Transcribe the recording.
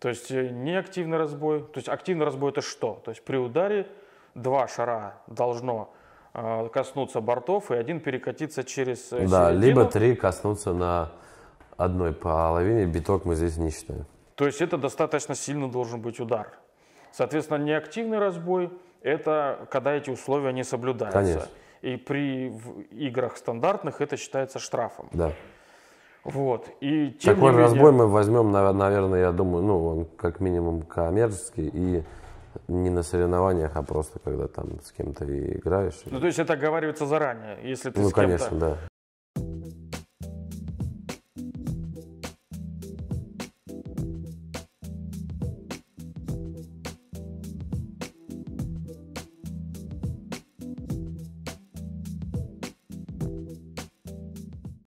То есть э, неактивный разбой. То есть активный разбой это что? То есть при ударе два шара должно э, коснуться бортов и один перекатиться через э, Да, середину. либо три коснуться на одной половине, биток мы здесь не считаем. То есть это достаточно сильно должен быть удар. Соответственно, неактивный разбой – это когда эти условия не соблюдаются. Конечно. И при играх стандартных это считается штрафом. Да. Вот. И тем Такой не менее- разбой мы возьмем, нав- наверное, я думаю, ну, он как минимум коммерческий и не на соревнованиях, а просто когда там с кем-то играешь. Ну, то есть это оговаривается заранее. Если ты Ну, с кем-то конечно, да.